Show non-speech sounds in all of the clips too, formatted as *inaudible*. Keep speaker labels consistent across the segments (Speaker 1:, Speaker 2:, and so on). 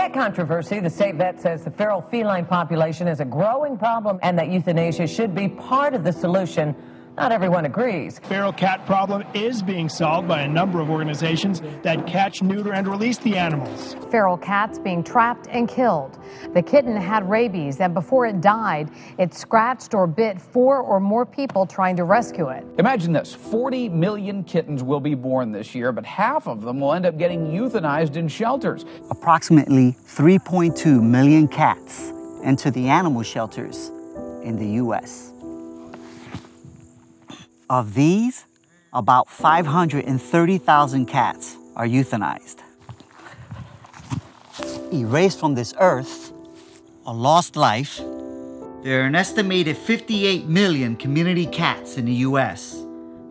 Speaker 1: cat controversy, the state vet says the feral feline population is a growing problem and that euthanasia should be part of the solution. Not everyone agrees.
Speaker 2: Feral cat problem is being solved by a number of organizations that catch, neuter, and release the animals.
Speaker 3: Feral cats being trapped and killed. The kitten had rabies, and before it died, it scratched or bit four or more people trying to rescue it.
Speaker 4: Imagine this 40 million kittens will be born this year, but half of them will end up getting euthanized in shelters.
Speaker 5: Approximately 3.2 million cats enter the animal shelters in the U.S. Of these, about 530,000 cats are euthanized. Erased from this earth, a lost life, there are an estimated 58 million community cats in the US.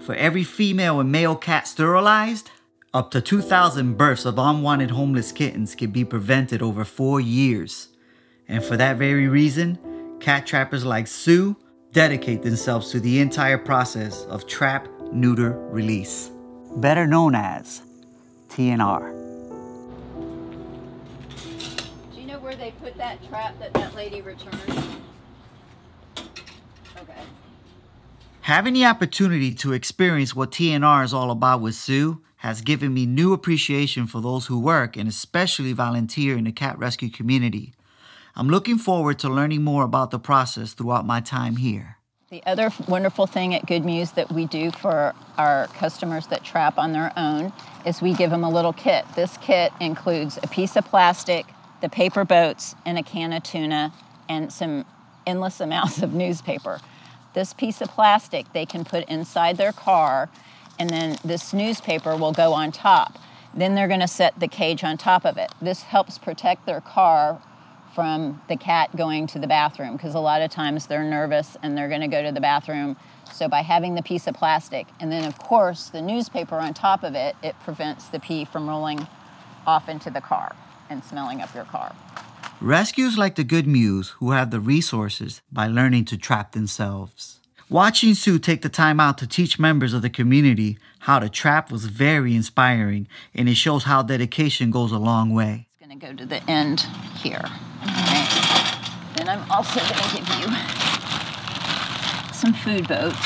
Speaker 5: For every female and male cat sterilized, up to 2,000 births of unwanted homeless kittens can be prevented over four years. And for that very reason, cat trappers like Sue dedicate themselves to the entire process of trap, neuter, release, better known as TNR.
Speaker 6: Do you know where they put that trap that that lady returned? Okay.
Speaker 5: Having the opportunity to experience what TNR is all about with Sue has given me new appreciation for those who work and especially volunteer in the cat rescue community. I'm looking forward to learning more about the process throughout my time here.
Speaker 6: The other wonderful thing at Good Mews that we do for our customers that trap on their own is we give them a little kit. This kit includes a piece of plastic, the paper boats, and a can of tuna, and some endless *laughs* amounts of newspaper. This piece of plastic they can put inside their car, and then this newspaper will go on top. Then they're going to set the cage on top of it. This helps protect their car from the cat going to the bathroom because a lot of times they're nervous and they're going to go to the bathroom. So by having the piece of plastic and then of course the newspaper on top of it, it prevents the pee from rolling off into the car and smelling up your car.
Speaker 5: Rescues like the Good Mews who have the resources by learning to trap themselves. Watching Sue take the time out to teach members of the community how to trap was very inspiring and it shows how dedication goes a long way.
Speaker 6: It's going to go to the end here. Then I'm also going to give you some food boats.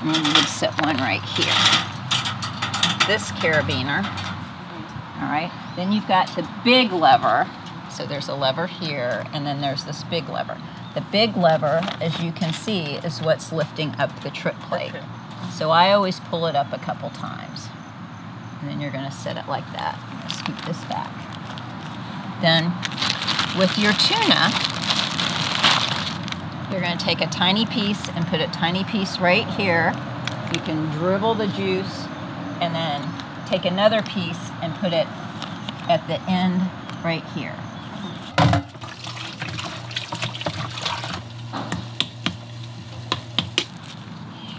Speaker 6: And we would set one right here. This carabiner. All right. Then you've got the big lever. So there's a lever here, and then there's this big lever. The big lever, as you can see, is what's lifting up the trip plate. Okay. So I always pull it up a couple times. And then you're going to set it like that. scoop this back. Then with your tuna, you're going to take a tiny piece and put a tiny piece right here. You can dribble the juice and then take another piece and put it at the end right here.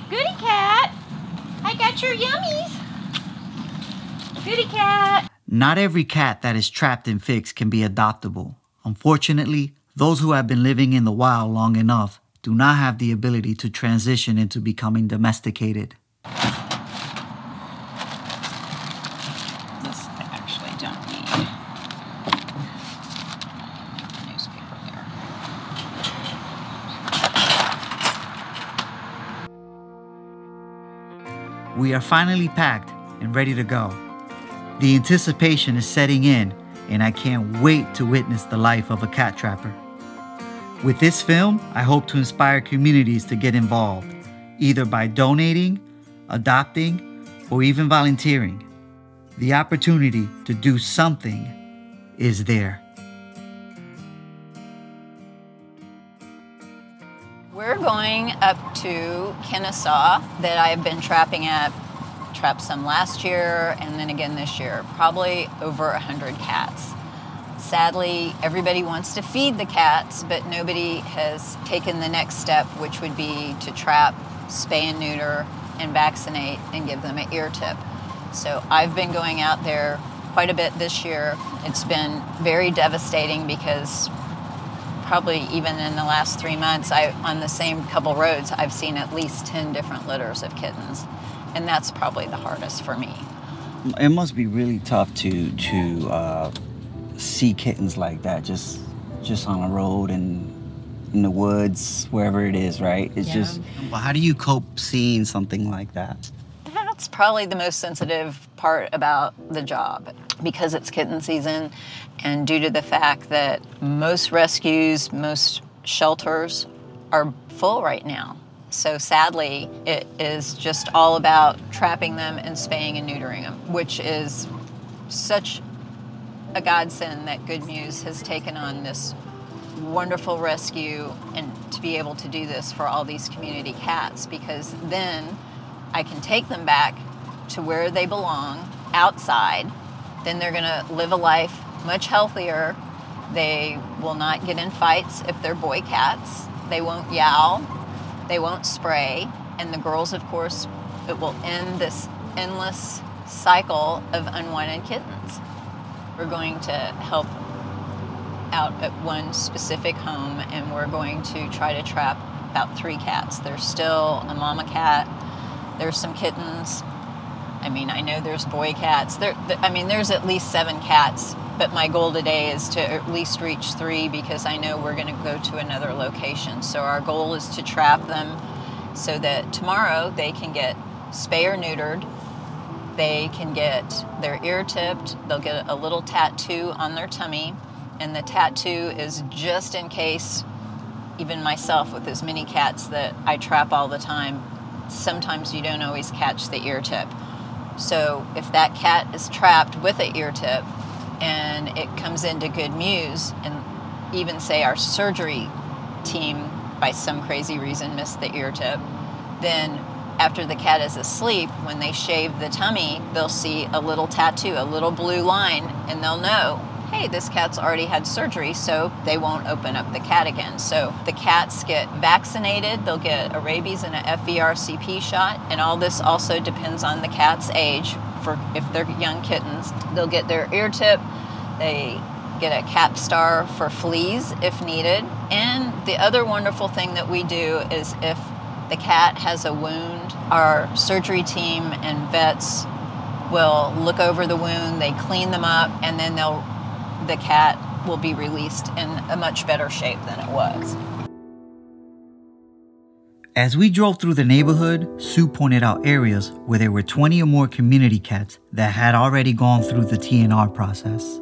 Speaker 6: Goody cat, I got your yummies. Goody cat.
Speaker 5: Not every cat that is trapped and fixed can be adoptable. Unfortunately, those who have been living in the wild long enough do not have the ability to transition into becoming domesticated.
Speaker 6: This I actually don't need. Newspaper
Speaker 5: there. We are finally packed and ready to go. The anticipation is setting in and I can't wait to witness the life of a cat trapper. With this film, I hope to inspire communities to get involved, either by donating, adopting, or even volunteering. The opportunity to do something is there.
Speaker 6: We're going up to Kennesaw that I've been trapping at trapped some last year and then again this year, probably over 100 cats. Sadly, everybody wants to feed the cats, but nobody has taken the next step, which would be to trap, spay and neuter, and vaccinate and give them an ear tip. So I've been going out there quite a bit this year. It's been very devastating because probably even in the last three months, I, on the same couple roads, I've seen at least 10 different litters of kittens and that's probably the hardest for me.
Speaker 7: It must be really tough to to uh,
Speaker 5: see kittens like that just just on the road and in the woods, wherever it is, right? It's yeah. just. Well, how do you cope seeing something like that?
Speaker 6: That's probably the most sensitive part about the job because it's kitten season, and due to the fact that most rescues, most shelters are full right now. So sadly, it is just all about trapping them and spaying and neutering them, which is such a godsend that Good Mews has taken on this wonderful rescue and to be able to do this for all these community cats because then I can take them back to where they belong outside. Then they're going to live a life much healthier. They will not get in fights if they're boy cats. They won't yowl. They won't spray. And the girls, of course, it will end this endless cycle of unwanted kittens. We're going to help out at one specific home and we're going to try to trap about three cats. There's still a mama cat, there's some kittens. I mean, I know there's boy cats. There, I mean, there's at least seven cats, but my goal today is to at least reach three because I know we're going to go to another location. So our goal is to trap them so that tomorrow they can get spay or neutered. They can get their ear tipped. They'll get a little tattoo on their tummy and the tattoo is just in case even myself with as many cats that I trap all the time, sometimes you don't always catch the ear tip. So if that cat is trapped with an ear tip and it comes into Good Mews and even say our surgery team by some crazy reason missed the ear tip, then after the cat is asleep, when they shave the tummy, they'll see a little tattoo, a little blue line, and they'll know hey, this cat's already had surgery, so they won't open up the cat again. So the cats get vaccinated, they'll get a rabies and a FVRCP shot, and all this also depends on the cat's age. For if they're young kittens, they'll get their ear tip, they get a Capstar for fleas if needed. And the other wonderful thing that we do is if the cat has a wound, our surgery team and vets will look over the wound, they clean them up, and then they'll the cat will be released in a much better shape than it was.
Speaker 5: As we drove through the neighborhood, Sue pointed out areas where there were 20 or more community cats that had already gone through the TNR process.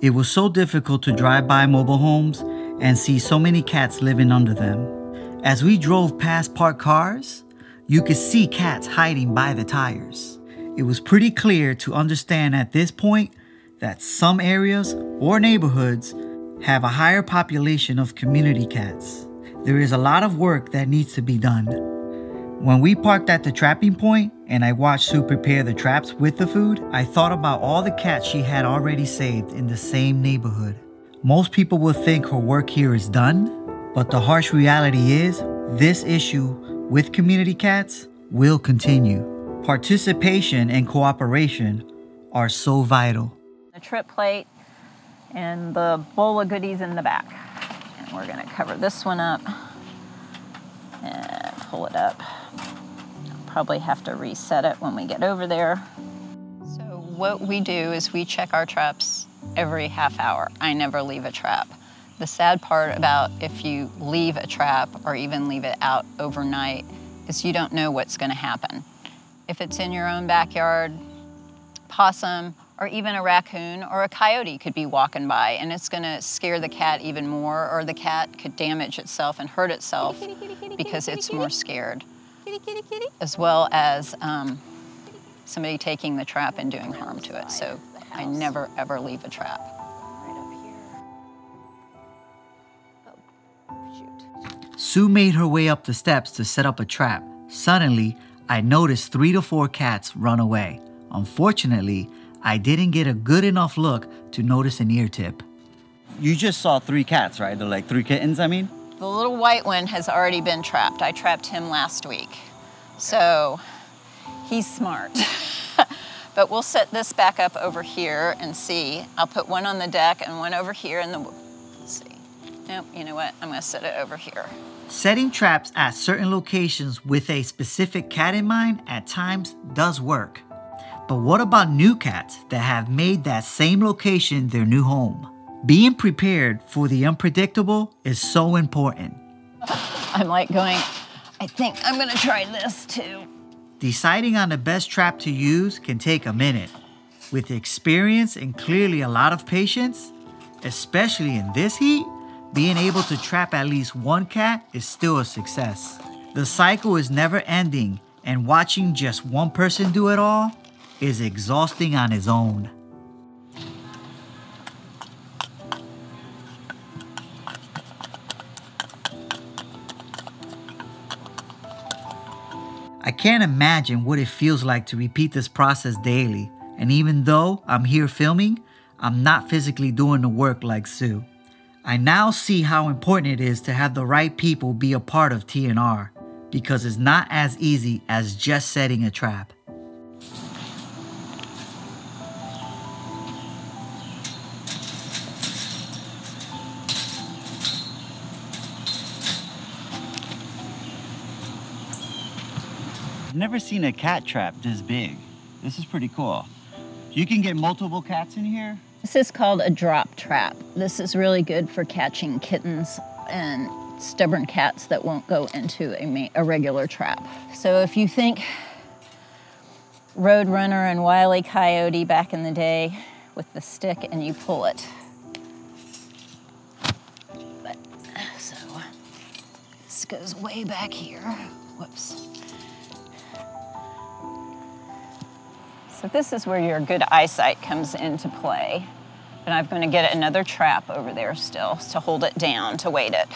Speaker 5: It was so difficult to drive by mobile homes and see so many cats living under them. As we drove past parked cars, you could see cats hiding by the tires. It was pretty clear to understand at this point that some areas or neighborhoods have a higher population of community cats. There is a lot of work that needs to be done. When we parked at the trapping point and I watched Sue prepare the traps with the food, I thought about all the cats she had already saved in the same neighborhood. Most people will think her work here is done, but the harsh reality is this issue with community cats will continue. Participation and cooperation are so vital
Speaker 6: trip plate and the bowl of goodies in the back. And we're gonna cover this one up and pull it up. probably have to reset it when we get over there. So what we do is we check our traps every half hour. I never leave a trap. The sad part about if you leave a trap or even leave it out overnight is you don't know what's gonna happen. If it's in your own backyard, possum or even a raccoon or a coyote could be walking by and it's going to scare the cat even more or the cat could damage itself and hurt itself kitty, kitty, kitty, because it's more scared. As well as um, somebody taking the trap and doing harm to it. So i never ever leave a trap.
Speaker 5: Sue made her way up the steps to set up a trap. Suddenly, I noticed three to four cats run away. Unfortunately, I didn't get a good enough look to notice an ear tip. You just saw three cats, right? They're like three kittens, I mean?
Speaker 6: The little white one has already been trapped. I trapped him last week. So he's smart. *laughs* but we'll set this back up over here and see. I'll put one on the deck and one over here in the, let's see. Nope, you know what? I'm gonna set it over here.
Speaker 5: Setting traps at certain locations with a specific cat in mind at times does work But what about new cats that have made that same location their new home? Being prepared for the unpredictable is so important.
Speaker 6: I'm like going, I think I'm gonna try this too.
Speaker 5: Deciding on the best trap to use can take a minute. With experience and clearly a lot of patience, especially in this heat, being able to trap at least one cat is still a success. The cycle is never ending, and watching just one person do it all is exhausting on its own. I can't imagine what it feels like to repeat this process daily, and even though I'm here filming, I'm not physically doing the work like Sue. I now see how important it is to have the right people be a part of TNR, because it's not as easy as just setting a trap. I've never seen a cat trap this big. This is pretty cool. You can get multiple cats in here?
Speaker 6: This is called a drop trap. This is really good for catching kittens and stubborn cats that won't go into a, a regular trap. So if you think Roadrunner and Wile E. Coyote back in the day with the stick and you pull it. But, so this goes way back here. Whoops. So this is where your good eyesight comes into play. And I'm going to get another trap over there still to hold it down, to weight it.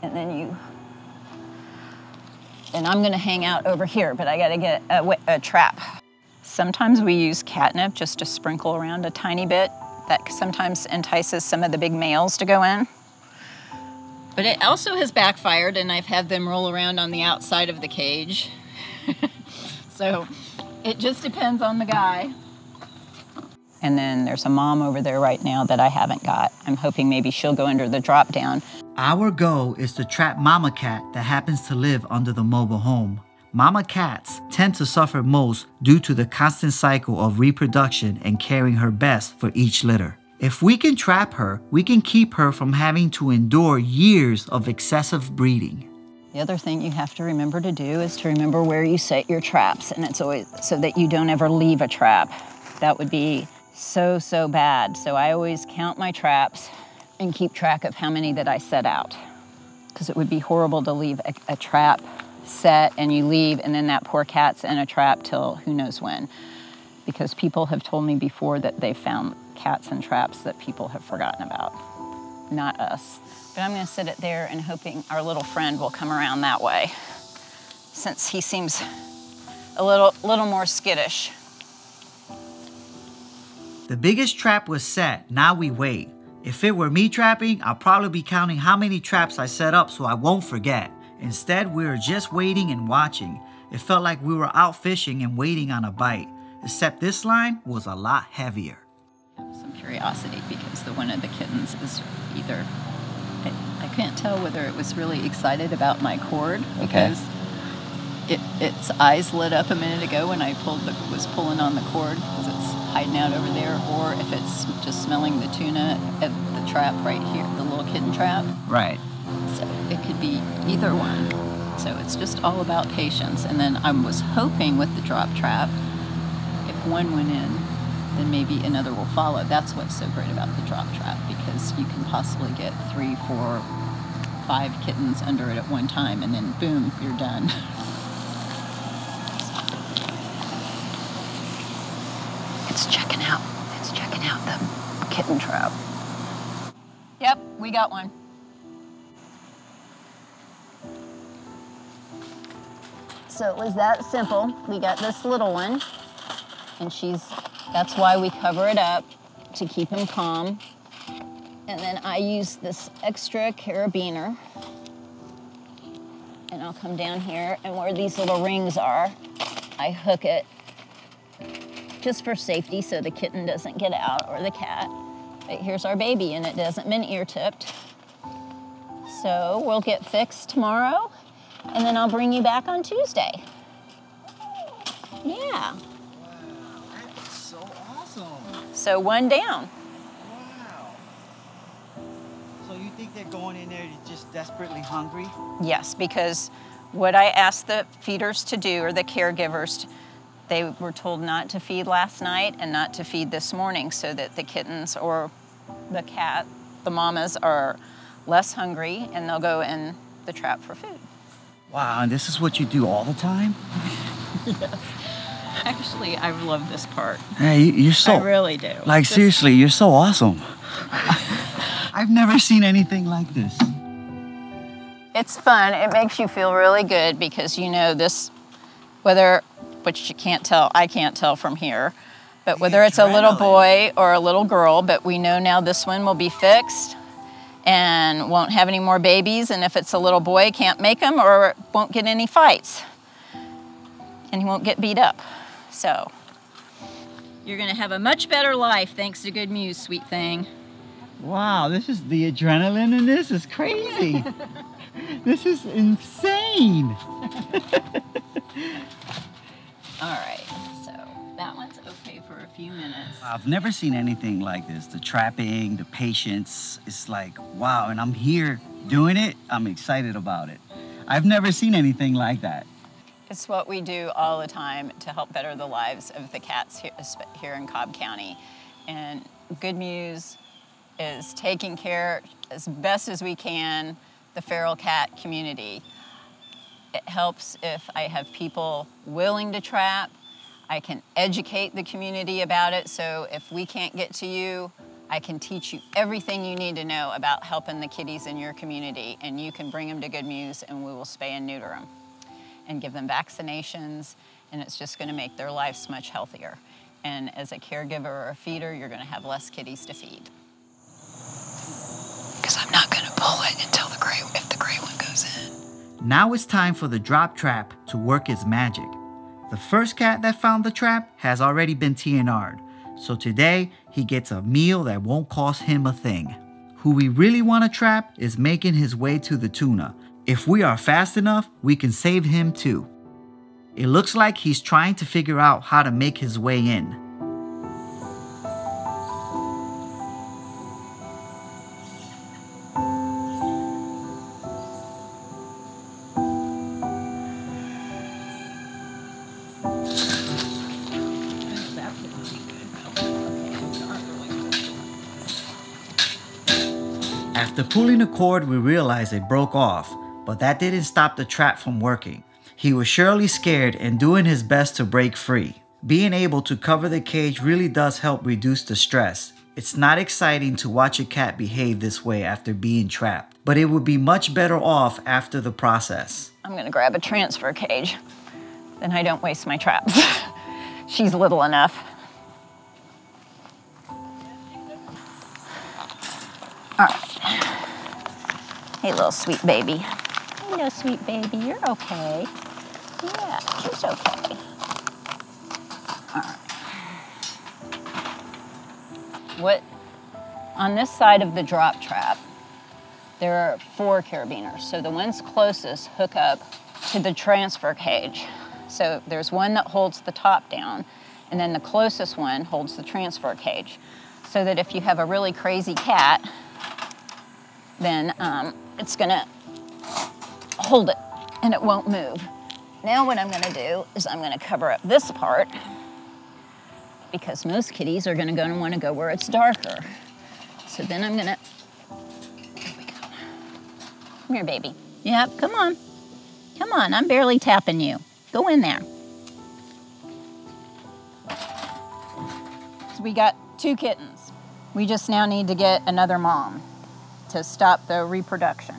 Speaker 6: And then you, and I'm going to hang out over here, but I got to get a, a trap. Sometimes we use catnip just to sprinkle around a tiny bit. That sometimes entices some of the big males to go in. But it also has backfired, and I've had them roll around on the outside of the cage. *laughs* so it just depends on the guy. And then there's a mom over there right now that I haven't got. I'm hoping maybe she'll go under the drop down.
Speaker 5: Our goal is to trap mama cat that happens to live under the mobile home. Mama cats tend to suffer most due to the constant cycle of reproduction and caring her best for each litter. If we can trap her, we can keep her from having to endure years of excessive breeding.
Speaker 6: The other thing you have to remember to do is to remember where you set your traps, and it's always so that you don't ever leave a trap. That would be so, so bad. So I always count my traps and keep track of how many that I set out. Because it would be horrible to leave a, a, trap set and you leave, and then that poor cat's in a trap till who knows when. Because people have told me before that they found cats in traps that people have forgotten about, not us. But I'm going to sit it there and hoping our little friend will come around that way, since he seems a little, little more skittish.
Speaker 5: The biggest trap was set, now we wait. If it were me trapping, I'll probably be counting how many traps I set up so I won't forget. Instead, we were just waiting and watching. It felt like we were out fishing and waiting on a bite, except this line was a lot heavier.
Speaker 6: Some curiosity because the one of the kittens is either I, I can't tell whether it was really excited about my cord because okay. it, its eyes lit up a minute ago when I pulled the, was pulling on the cord because it's hiding out over there, or if it's just smelling the tuna at the trap right here, the little kitten trap.
Speaker 5: Right.
Speaker 6: So it could be either one. So it's just all about patience. And then I was hoping with the drop trap, if one went in, then maybe another will follow. That's what's so great about the drop trap because you can possibly get three, four, five kittens under it at one time, and then boom, you're done. It's checking out. It's checking out the kitten trap. Yep, we got one. So it was that simple. We got this little one, and she's, that's why we cover it up to keep him calm. And then I use this extra carabiner. And I'll come down here, and where these little rings are, I hook it just for safety so the kitten doesn't get out or the cat. But here's our baby, and it hasn't been ear tipped. So we'll get fixed tomorrow, and then I'll bring you back on Tuesday. Yeah. So one down.
Speaker 5: Wow. So you think they're going in there just desperately hungry?
Speaker 6: Yes, because what I asked the feeders to do, or the caregivers, they were told not to feed last night and not to feed this morning so that the kittens or the cat, the mamas, are less hungry and they'll go in the trap for food.
Speaker 5: Wow, and this is what you do all the time? *laughs*
Speaker 6: yes. Actually, I love this part.
Speaker 5: Hey, you're so.
Speaker 6: I really do.
Speaker 5: Like,
Speaker 6: this,
Speaker 5: seriously, you're so awesome. *laughs* I've never seen anything like this.
Speaker 6: It's fun. It makes you feel really good because you know this, whether, which you can't tell, I can't tell from here, but whether it's a little boy or a little girl, but we know now this one will be fixed and won't have any more babies. And if it's a little boy, can't make them or won't get any fights. And he won't get beat up. So you're going to have a much better life thanks to Good Mews, sweet thing.
Speaker 5: Wow, this is the adrenaline in this is crazy. *laughs* this is insane. *laughs*
Speaker 6: All right, so that one's okay for a few minutes.
Speaker 5: I've never seen anything like this. The trapping, the patience, it's like, wow, and I'm here doing it. I'm excited about it. I've never seen anything like that.
Speaker 6: It's what we do all the time to help better the lives of the cats here in Cobb County. And Good Mews is taking care as best as we can the feral cat community. It helps if I have people willing to trap. I can educate the community about it. So if we can't get to you, I can teach you everything you need to know about helping the kitties in your community. And you can bring them to Good Mews and we will spay and neuter them and give them vaccinations, and it's just going to make their lives much healthier. And as a caregiver or a feeder, you're going to have less kitties to feed. Because I'm not going to pull it until the gray, if the gray one goes in.
Speaker 5: Now it's time for the drop trap to work its magic. The first cat that found the trap has already been TNR'd, so today he gets a meal that won't cost him a thing. Who we really want to trap is making his way to the tuna, if we are fast enough, we can save him too. It looks like he's trying to figure out how to make his way in. After pulling the cord, we realized it broke off, but that didn't stop the trap from working. He was surely scared and doing his best to break free. Being able to cover the cage really does help reduce the stress. It's not exciting to watch a cat behave this way after being trapped, but it would be much better off after the process.
Speaker 6: I'm gonna grab a transfer cage, then I don't waste my traps. *laughs* She's little enough. All right. Hey, little sweet baby. Hello, sweet baby. You're okay. Yeah, she's okay. All right. What, on this side of the drop trap, there are four carabiners. So the ones closest hook up to the transfer cage. So there's one that holds the top down, and then the closest one holds the transfer cage. So that if you have a really crazy cat, then um, it's gonna hold it and it won't move. Now what I'm gonna do is I'm gonna cover up this part because most kitties are gonna go and wanna go where it's darker. So then I'm gonna, here we go. Come here, baby. Yep, come on. Come on, I'm barely tapping you. Go in there. So we got two kittens. We just now need to get another mom to stop the reproduction.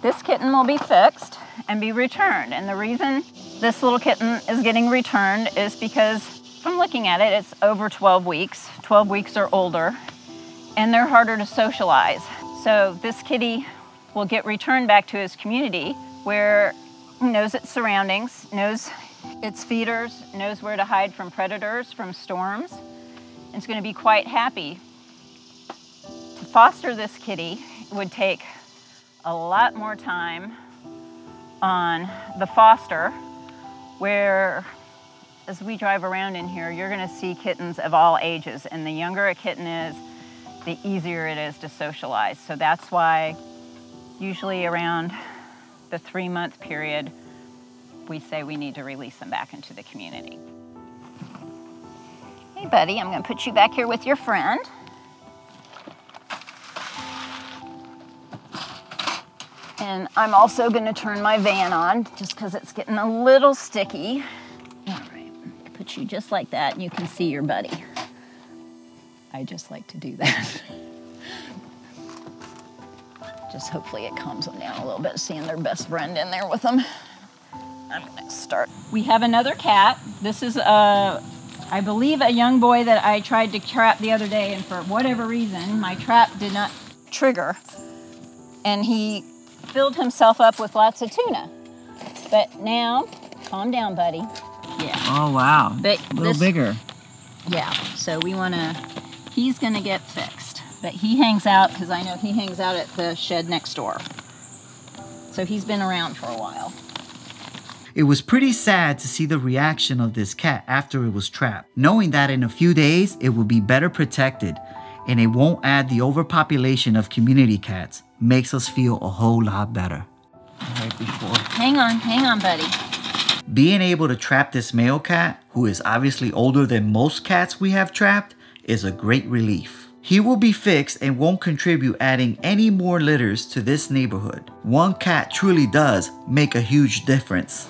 Speaker 6: This kitten will be fixed and be returned. And the reason this little kitten is getting returned is because from looking at it, it's over 12 weeks, 12 weeks or older, and they're harder to socialize. So this kitty will get returned back to his community where he knows its surroundings, knows its feeders, knows where to hide from predators, from storms, and it's going to be quite happy. To foster this kitty would take a lot more time on the foster where as we drive around in here, you're gonna see kittens of all ages. And the younger a kitten is, the easier it is to socialize. So that's why usually around the three month period, we say we need to release them back into the community. Hey buddy, I'm gonna put you back here with your friend. And I'm also gonna turn my van on just because it's getting a little sticky. All right, put you just like that and you can see your buddy. I just like to do that. *laughs* just hopefully it calms them down a little bit, seeing their best friend in there with them. I'm gonna start. We have another cat. This is a, I believe a young boy that I tried to trap the other day and for whatever reason, my trap did not trigger. And he filled himself up with lots of tuna. But now, calm down, buddy. Yeah.
Speaker 5: Oh, wow.
Speaker 6: But
Speaker 5: a little
Speaker 6: this-
Speaker 5: bigger.
Speaker 6: Yeah, so we want to, he's going to get fixed. But he hangs out, because I know he hangs out at the shed next door. So he's been around for a while.
Speaker 5: It was pretty sad to see the reaction of this cat after it was trapped, knowing that in a few days it will be better protected and it won't add the overpopulation of community cats makes us feel a whole lot better. Right.
Speaker 6: Hang on, hang on, buddy.
Speaker 5: Being able to trap this male cat, who is obviously older than most cats we have trapped, is a great relief. He will be fixed and won't contribute adding any more litters to this neighborhood. One cat truly does make a huge difference.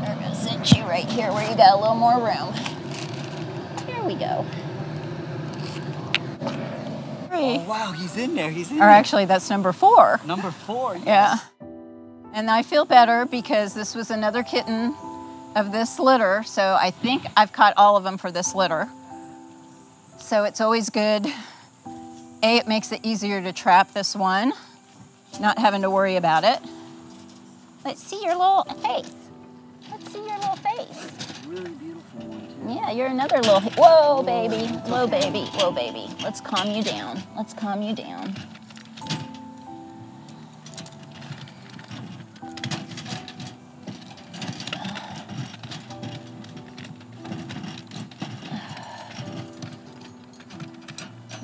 Speaker 6: We're to sit you right here where you got a little more room. Here we go. Three.
Speaker 5: Oh, wow, he's in there. He's in
Speaker 6: Or actually, that's number four.
Speaker 5: Number four.
Speaker 6: Yeah. And I feel better because this was another kitten of this litter. So I think I've caught all of them for this litter. So it's always good. A, it makes it easier to trap this one, not having to worry about it. Let's see your little face. Yeah, you're another little. Whoa, baby. Whoa, baby. Whoa, baby. Let's calm you down. Let's calm you down.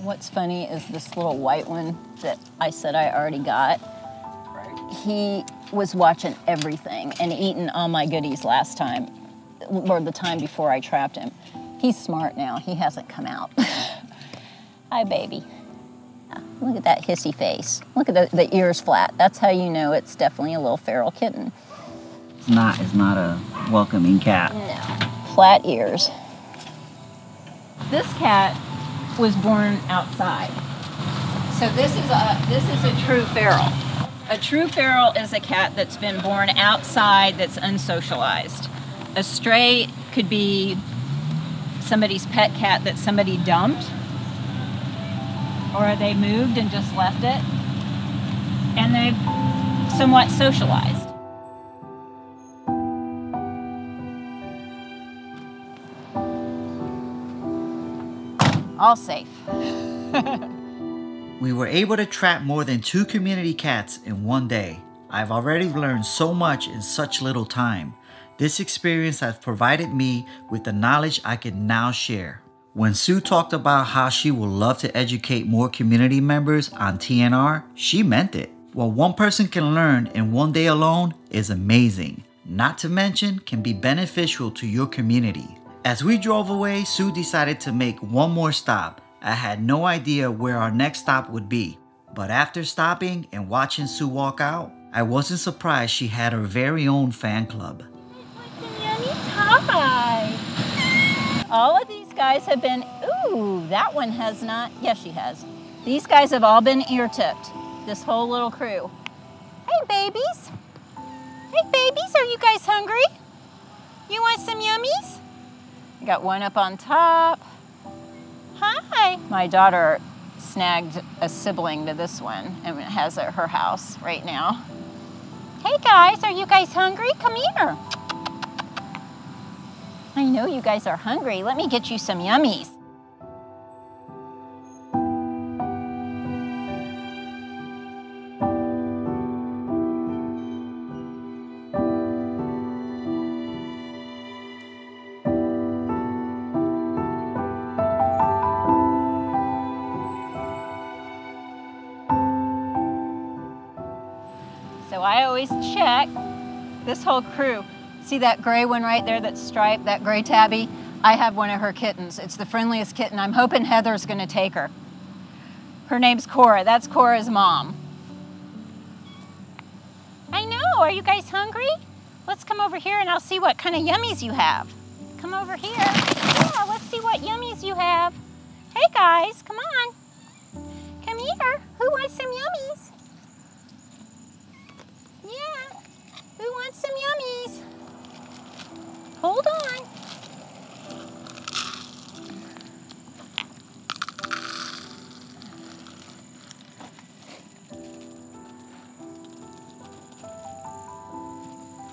Speaker 6: What's funny is this little white one that I said I already got. He was watching everything and eating all my goodies last time, or the time before I trapped him. He's smart now. He hasn't come out. *laughs* Hi, baby. Look at that hissy face. Look at the, the ears flat. That's how you know it's definitely a little feral kitten.
Speaker 5: It's not. It's not a welcoming cat.
Speaker 6: No. Flat ears. This cat was born outside. So this is a this is a true feral. A true feral is a cat that's been born outside that's unsocialized. A stray could be somebody's pet cat that somebody dumped or they moved and just left it and they've somewhat socialized. All safe. *laughs*
Speaker 5: We were able to trap more than two community cats in one day. I've already learned so much in such little time. This experience has provided me with the knowledge I can now share. When Sue talked about how she would love to educate more community members on TNR, she meant it. What one person can learn in one day alone is amazing. Not to mention, can be beneficial to your community. As we drove away, Sue decided to make one more stop. I had no idea where our next stop would be. But after stopping and watching Sue walk out, I wasn't surprised she had her very own fan club.
Speaker 6: Hi. All of these guys have been, ooh, that one has not. Yes, she has. These guys have all been ear tipped, this whole little crew. Hey, babies. Hey, babies, are you guys hungry? You want some yummies? I got one up on top. Hi. My daughter snagged a sibling to this one and it has at her house right now. Hey guys, are you guys hungry? Come here. I know you guys are hungry. Let me get you some yummies. So I always check this whole crew See that gray one right there that's striped, that gray tabby? I have one of her kittens. It's the friendliest kitten. I'm hoping Heather's gonna take her. Her name's Cora. That's Cora's mom. I know. Are you guys hungry? Let's come over here and I'll see what kind of yummies you have. Come over here. Yeah, let's see what yummies you have. Hey guys, come on. Come here. Who wants some yummies? Yeah. Who wants some yummies? Hold on.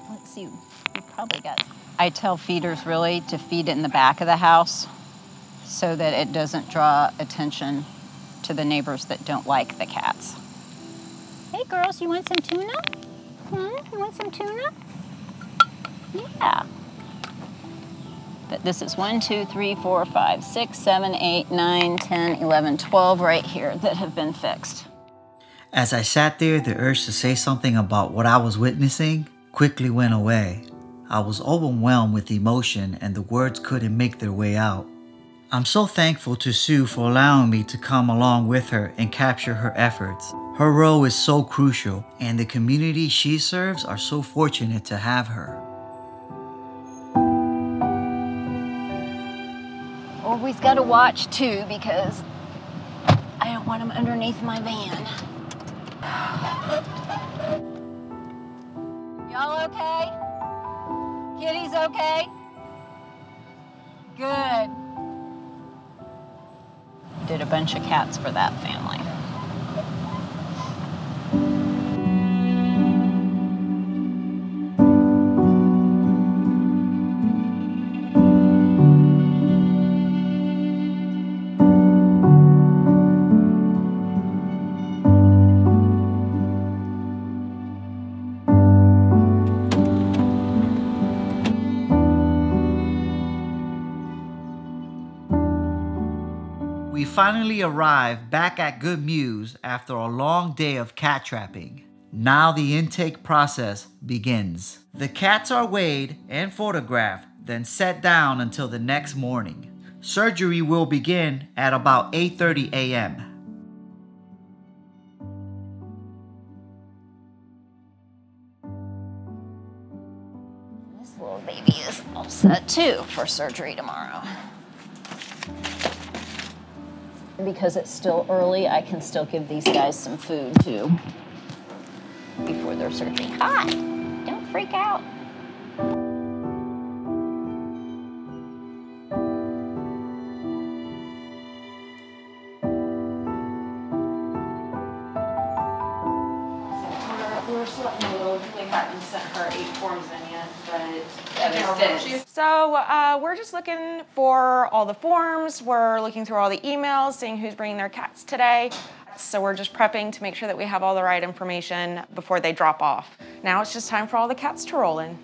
Speaker 6: Let's see. We probably got. I tell feeders really to feed it in the back of the house so that it doesn't draw attention to the neighbors that don't like the cats. Hey girls, you want some tuna? Hmm? You want some tuna? Yeah. But this is 1, 2, 3, 4, 5, 6, 7, 8, 9, 10, 11, 12 right here that have been fixed.
Speaker 5: As I sat there, the urge to say something about what I was witnessing quickly went away. I was overwhelmed with emotion and the words couldn't make their way out. I'm so thankful to Sue for allowing me to come along with her and capture her efforts. Her role is so crucial, and the community she serves are so fortunate to have her.
Speaker 6: Always got to watch too because I don't want them underneath my van. Y'all okay? Kitty's okay? Good. Did a bunch of cats for that family.
Speaker 5: Finally arrived back at Good Mews after a long day of cat trapping. Now the intake process begins. The cats are weighed and photographed, then set down until the next morning. Surgery will begin at about 8:30 a.m.
Speaker 6: This little baby is all set too for surgery tomorrow. Because it's still early, I can still give these guys some food too before they're surgery. Hi, ah, don't freak out.
Speaker 7: We're, we're letting you know, we haven't sent her eight forms in yet, but.
Speaker 8: So uh, we're just looking for all the forms. We're looking through all the emails, seeing who's bringing their cats today. So we're just prepping to make sure that we have all the right information before they drop off. Now it's just time for all the cats to roll in.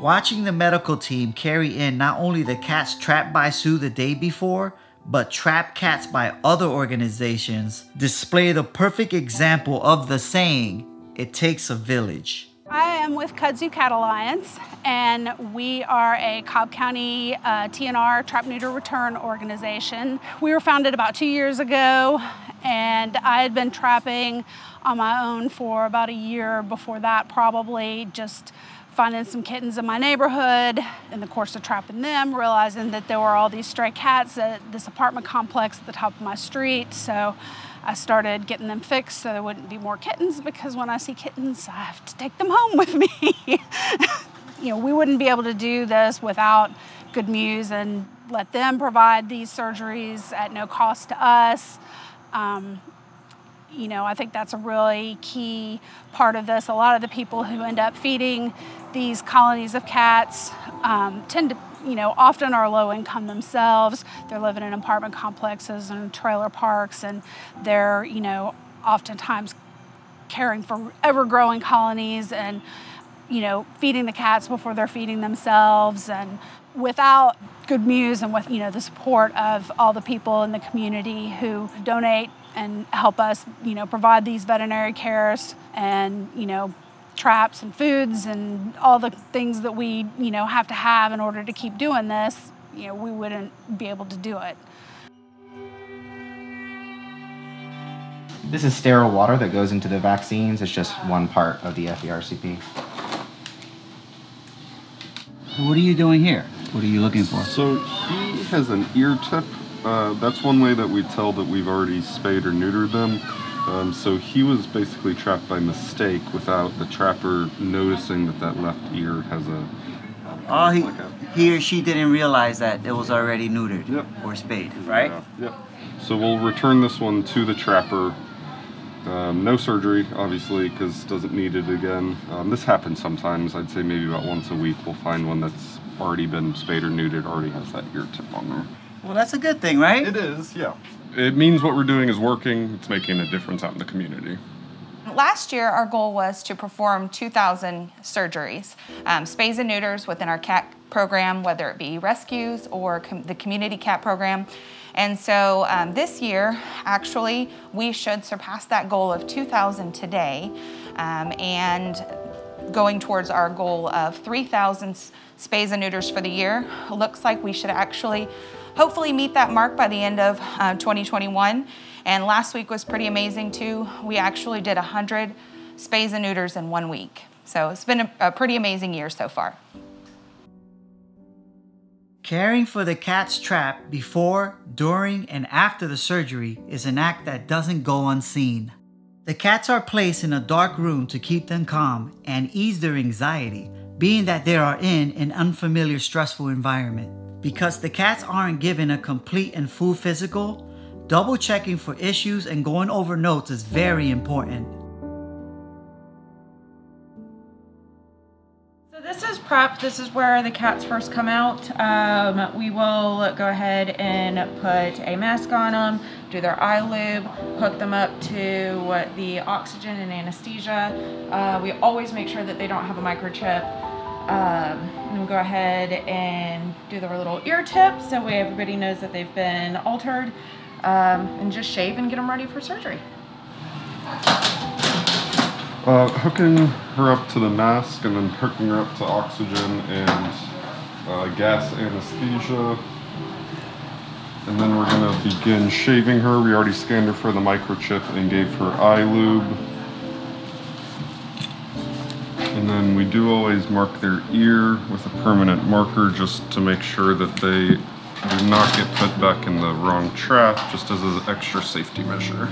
Speaker 5: Watching the medical team carry in not only the cats trapped by Sue the day before, but trap cats by other organizations display the perfect example of the saying, it takes a village.
Speaker 9: I am with Kudzu Cat Alliance, and we are a Cobb County uh, TNR Trap Neuter Return organization. We were founded about two years ago, and I had been trapping on my own for about a year before that, probably just finding some kittens in my neighborhood in the course of trapping them, realizing that there were all these stray cats at this apartment complex at the top of my street. So I started getting them fixed so there wouldn't be more kittens because when I see kittens, I have to take them home *laughs* with me. you know, we wouldn't be able to do this without Good Mews and let them provide these surgeries at no cost to us. Um, you know, I think that's a really key part of this. A lot of the people who end up feeding these colonies of cats um, tend to, you know, often are low income themselves. They're living in apartment complexes and trailer parks, and they're, you know, oftentimes caring for ever growing colonies and, you know, feeding the cats before they're feeding themselves. And without Good Mews and with you know the support of all the people in the community who donate and help us you know provide these veterinary cares and you know traps and foods and all the things that we you know have to have in order to keep doing this you know we wouldn't be able to do it
Speaker 10: This is sterile water that goes into the vaccines. It's just one part of the FVRCP.
Speaker 5: What are you doing here? What are you looking for?
Speaker 11: So he has an ear tip. Uh, that's one way that we tell that we've already spayed or neutered them. Um, so he was basically trapped by mistake without the trapper noticing that that left ear has a.
Speaker 5: Oh, he, he or she didn't realize that it was already neutered
Speaker 11: Yep.
Speaker 5: or spayed, right?
Speaker 11: Yeah, yep. So we'll return this one to the trapper. Um, no surgery, obviously, because doesn't need it again. Um, this happens sometimes. I'd say maybe about once a week we'll find one that's already been spayed or neutered, already has that ear tip on there.
Speaker 5: Well, that's a good thing, right?
Speaker 11: It is, yeah. It means what we're doing is working. It's making a difference out in the community.
Speaker 8: Last year, our goal was to perform 2,000 surgeries, um, spays and neuters within our cat program, whether it be rescues or com- the community cat program. And so um, this year, actually, we should surpass that goal of 2,000 today um, and going towards our goal of 3,000 spays and neuters for the year. Looks like we should actually hopefully meet that mark by the end of uh, 2021. And last week was pretty amazing too. We actually did 100 spays and neuters in one week. So it's been a, a pretty amazing year so far.
Speaker 5: Caring for the cat's trap before, during, and after the surgery is an act that doesn't go unseen. The cats are placed in a dark room to keep them calm and ease their anxiety, being that they are in an unfamiliar, stressful environment. Because the cats aren't given a complete and full physical, double checking for issues and going over notes is very important.
Speaker 8: So this is prep. This is where the cats first come out. Um, we will go ahead and put a mask on them, do their eye lube, hook them up to the oxygen and anesthesia. Uh, we always make sure that they don't have a microchip. Um, and we'll go ahead and do their little ear tip so way everybody knows that they've been altered. Um, and just shave and get them ready for surgery.
Speaker 11: Uh, hooking her up to the mask and then hooking her up to oxygen and uh, gas anesthesia. And then we're gonna begin shaving her. We already scanned her for the microchip and gave her eye lube. And then we do always mark their ear with a permanent marker just to make sure that they do not get put back in the wrong trap, just as an extra safety measure.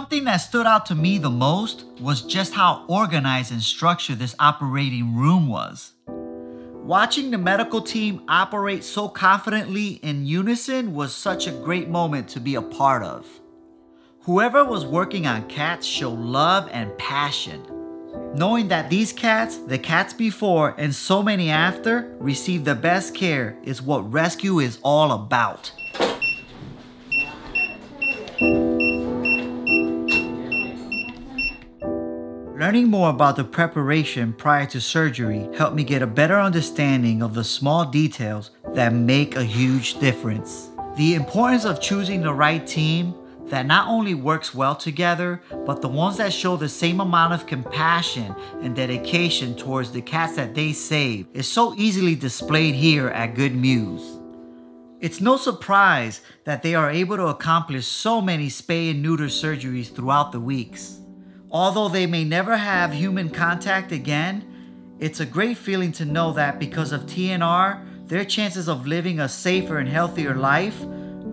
Speaker 5: Something that stood out to me the most was just how organized and structured this operating room was. Watching the medical team operate so confidently in unison was such a great moment to be a part of. Whoever was working on cats showed love and passion. Knowing that these cats, the cats before, and so many after received the best care is what rescue is all about. Learning more about the preparation prior to surgery helped me get a better understanding of the small details that make a huge difference. The importance of choosing the right team that not only works well together, but the ones that show the same amount of compassion and dedication towards the cats that they save is so easily displayed here at Good Mews. It's no surprise that they are able to accomplish so many spay and neuter surgeries throughout the weeks. Although they may never have human contact again, it's a great feeling to know that because of TNR, their chances of living a safer and healthier life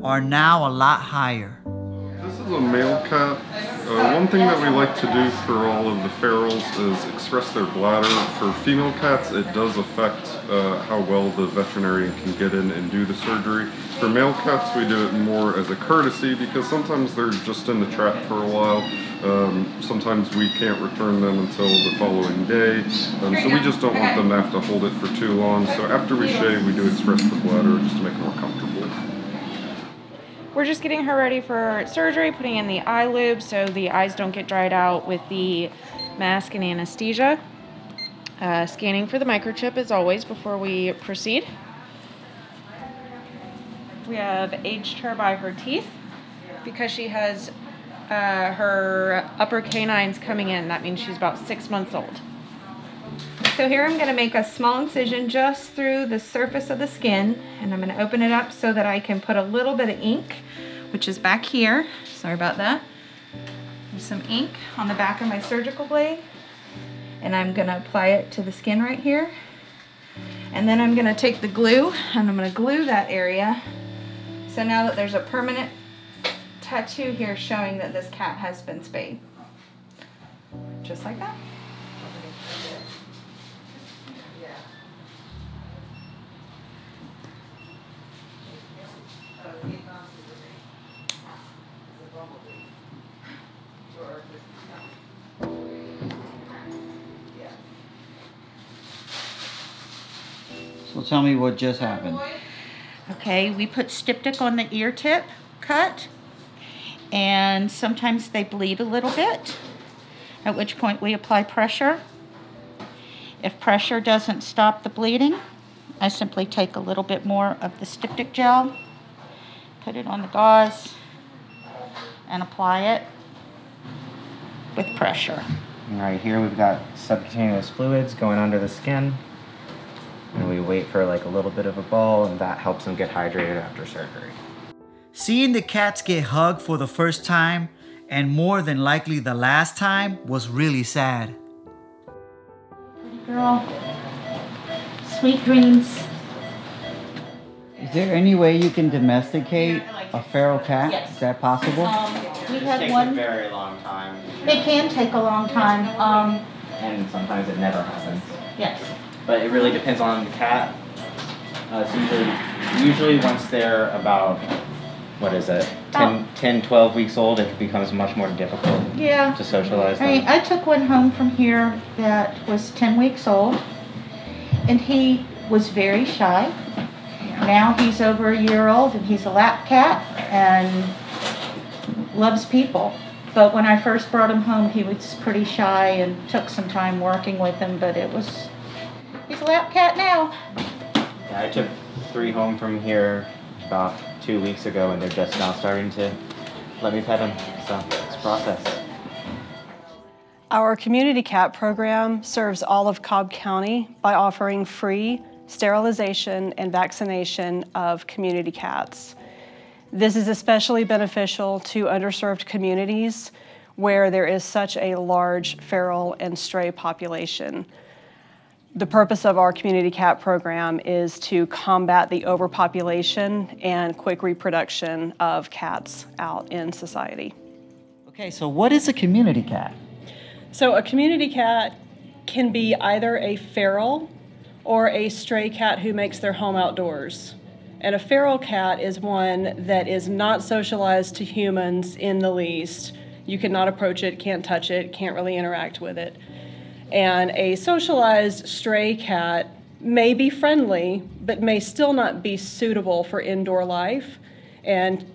Speaker 5: are now a lot higher.
Speaker 11: A male cat. Uh, one one thing that we like to do for all of the ferals is express their bladder. For female cats, it does affect uh, how well the veterinarian can get in and do the surgery. For male cats, we do it more as a courtesy because sometimes they're just in the trap for a while. Um, sometimes we can't return them until the following day, um, so we just don't want them to have to hold it for too long. So after we shave, we do express the bladder just to make it more comfortable.
Speaker 8: We're just getting her ready for surgery, putting in the eye lube so the eyes don't get dried out with the mask and anesthesia. Uh, scanning for the microchip as always before we proceed. We have aged her by her teeth because she has uh, her upper canines coming in. That means she's about six months old. So here I'm going to make a small incision just through the surface of the skin and I'm going to open it up so that I can put a little bit of ink, which is back here. Sorry about that. There's some ink on the back of my surgical blade and I'm going to apply it to the skin right here. And then I'm going to take the glue and I'm going to glue that area. So now that there's a permanent tattoo here showing that this cat has been spayed. Just like that.
Speaker 5: Tell me what just happened.
Speaker 12: Okay, we put styptic on the ear tip cut, and sometimes they bleed a little bit, at which point we apply pressure. If pressure doesn't stop the bleeding, I simply take a little bit more of the styptic gel, put it on the gauze, and apply it with pressure.
Speaker 10: And right here we've got subcutaneous fluids going under the skin. And we wait for like a little bit of a ball and that helps them get hydrated after surgery.
Speaker 5: Seeing the cats get hugged for the first time, and more than likely the last time, was really sad.
Speaker 12: Pretty Girl, sweet dreams.
Speaker 5: Is there any way you can domesticate a feral cat?
Speaker 12: Yes.
Speaker 5: Is that possible?
Speaker 12: Um, we
Speaker 10: It
Speaker 12: had
Speaker 10: takes a
Speaker 12: one.
Speaker 10: very long time
Speaker 12: It can take a long time. Um,
Speaker 10: and sometimes it never happens.
Speaker 12: yes.
Speaker 10: But it really depends on the cat. Uh, it's usually, usually once they're about, what is it, 10, 10, 12 weeks old, it becomes much more difficult
Speaker 12: Yeah.
Speaker 10: to socialize
Speaker 12: I mean,
Speaker 10: them.
Speaker 12: I took one home from here that was 10 weeks old, and he was very shy. Now he's over a year old, and he's a lap cat and loves people. But when I first brought him home, he was pretty shy and took some time working with him, but it was, he's a lap cat now.
Speaker 10: Yeah, I took three home from here about two weeks ago and they're just now starting to let me pet them. So it's a process.
Speaker 13: Our community cat program serves all of Cobb County by offering free sterilization and vaccination of community cats. This is especially beneficial to underserved communities where there is such a large feral and stray population. The purpose of our community cat program is to combat the overpopulation and quick reproduction of cats out in society.
Speaker 5: Okay, so what is a community cat?
Speaker 13: So, a community cat can be either a feral or a stray cat who makes their home outdoors. And a feral cat is one that is not socialized to humans in the least. You cannot approach it, can't touch it, can't really interact with it. And a socialized stray cat may be friendly, but may still not be suitable for indoor life and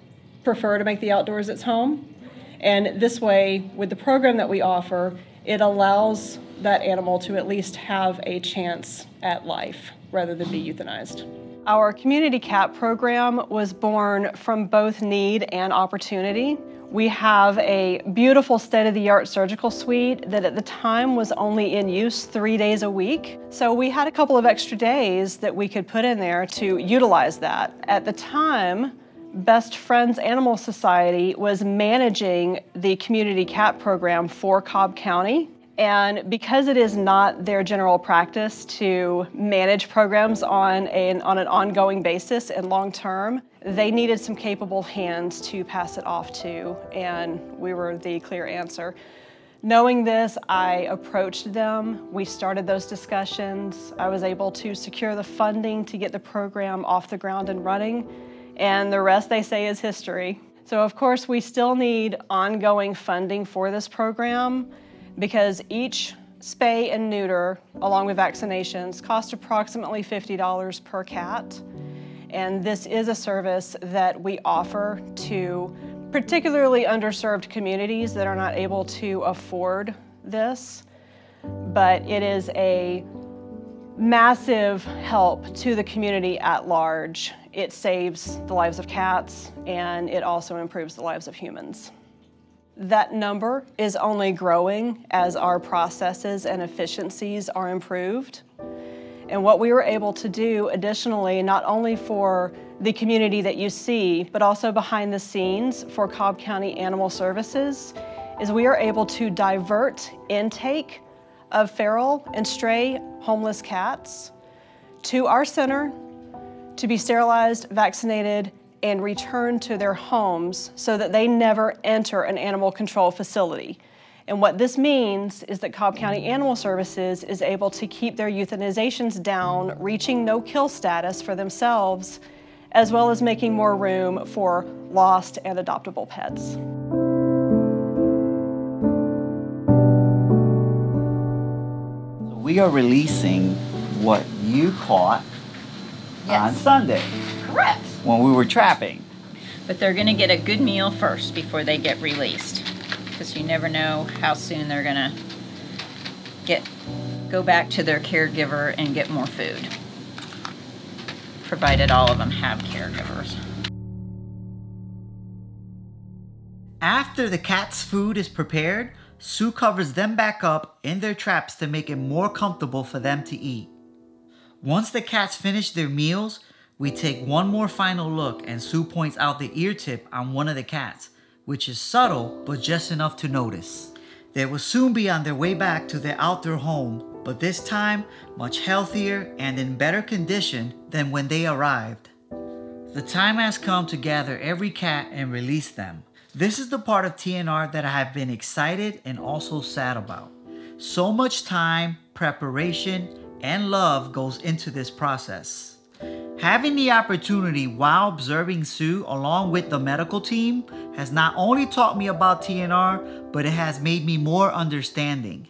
Speaker 13: prefer to make the outdoors its home. And this way, with the program that we offer, it allows that animal to at least have a chance at life rather than be euthanized. Our community cat program was born from both need and opportunity. We have a beautiful state of the art surgical suite that at the time was only in use three days a week. So we had a couple of extra days that we could put in there to utilize that. At the time, Best Friends Animal Society was managing the community cat program for Cobb County. And because it is not their general practice to manage programs on, a, on an ongoing basis and long term, they needed some capable hands to pass it off to, and we were the clear answer. Knowing this, I approached them. We started those discussions. I was able to secure the funding to get the program off the ground and running, and the rest they say is history. So, of course, we still need ongoing funding for this program because each spay and neuter, along with vaccinations, cost approximately $50 per cat. And this is a service that we offer to particularly underserved communities that are not able to afford this. But it is a massive help to the community at large. It saves the lives of cats and it also improves the lives of humans. That number is only growing as our processes and efficiencies are improved. And what we were able to do additionally, not only for the community that you see, but also behind the scenes for Cobb County Animal Services, is we are able to divert intake of feral and stray homeless cats to our center to be sterilized, vaccinated, and returned to their homes so that they never enter an animal control facility. And what this means is that Cobb County Animal Services is able to keep their euthanizations down, reaching no kill status for themselves, as well as making more room for lost and adoptable pets.
Speaker 5: We are releasing what you caught on Sunday
Speaker 6: Correct.
Speaker 5: When we were trapping.
Speaker 6: But they're going to get a good meal first before they get released because you never know how soon they're going to get go back to their caregiver and get more food. Provided all of them have caregivers.
Speaker 5: After the cat's food is prepared, Sue covers them back up in their traps to make it more comfortable for them to eat. Once the cats finish their meals, we take one more final look and Sue points out the ear tip on one of the cats, which is subtle but just enough to notice. They will soon be on their way back to their outdoor home, but this time much healthier and in better condition than when they arrived. The time has come to gather every cat and release them. This is the part of TNR that I have been excited and also sad about. So much time, preparation, and love goes into this process. Having the opportunity while observing Sue along with the medical team has not only taught me about TNR, but it has made me more understanding.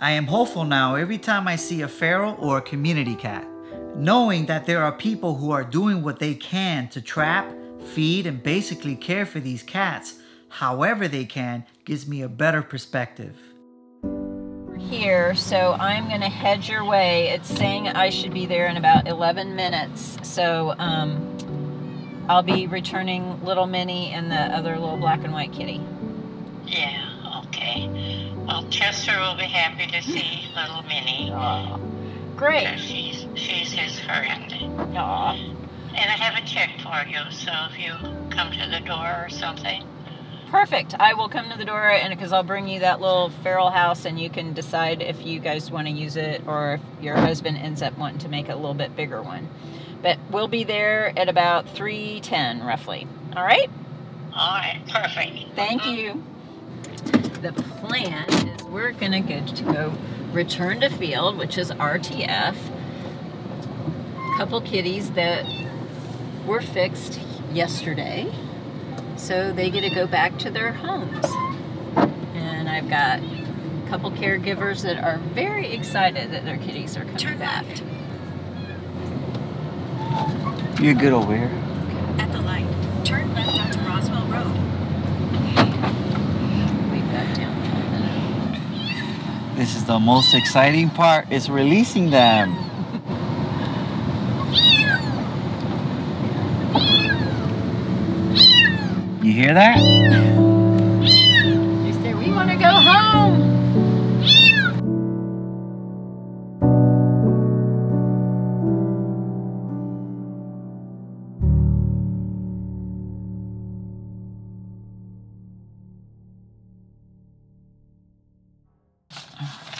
Speaker 5: I am hopeful now every time I see a feral or a community cat, knowing that there are people who are doing what they can to trap, feed, and basically care for these cats however they can gives me a better perspective.
Speaker 6: Here, so I'm going to head your way. It's saying I should be there in about 11 minutes. So um, I'll be returning little Minnie and the other little black and white kitty.
Speaker 14: Yeah, okay. Well, Chester will be happy to see *laughs* little Minnie.
Speaker 6: Great.
Speaker 14: So she's, she's his friend.
Speaker 6: Aw.
Speaker 14: And I have a check for you, so if you come to the door or something.
Speaker 6: Perfect. I will come to the door and because I'll bring you that little feral house and you can decide if you guys want to use it or if your husband ends up wanting to make a little bit bigger one. But we'll be there at about 3:10 roughly. All right?
Speaker 14: All right, perfect.
Speaker 6: Thank mm-hmm. you. The plan is we're going to get to go return to field, which is RTF. Couple kitties that were fixed yesterday. So they get to go back to their homes. And I've got a couple caregivers that are very excited that their kitties are coming back.
Speaker 5: You're good over here.
Speaker 15: At the light, turn left onto Roswell Road.
Speaker 6: Leave that down.
Speaker 5: This is the most exciting part, is releasing them. You hear that?
Speaker 6: They say we want to go home.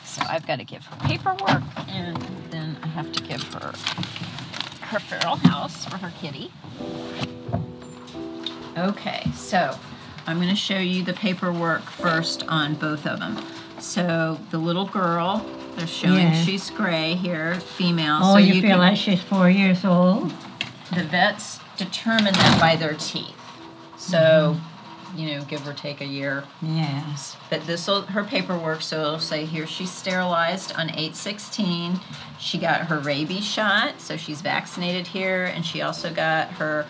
Speaker 6: So I've got to give her paperwork, and then I have to give her her feral house for her kitty. Okay, so I'm going to show you the paperwork first on both of them. So the little girl, they're showing
Speaker 16: Yes.
Speaker 6: she's gray here, female.
Speaker 16: Oh,
Speaker 6: so
Speaker 16: you, feel
Speaker 6: can-
Speaker 16: like she's four years old?
Speaker 6: the vets determine that by their teeth. So, mm-hmm. you know, give or take a year.
Speaker 16: Yes.
Speaker 6: But this will her paperwork, so it'll say here she's sterilized on 816. She got her rabies shot, so she's vaccinated here, and she also got her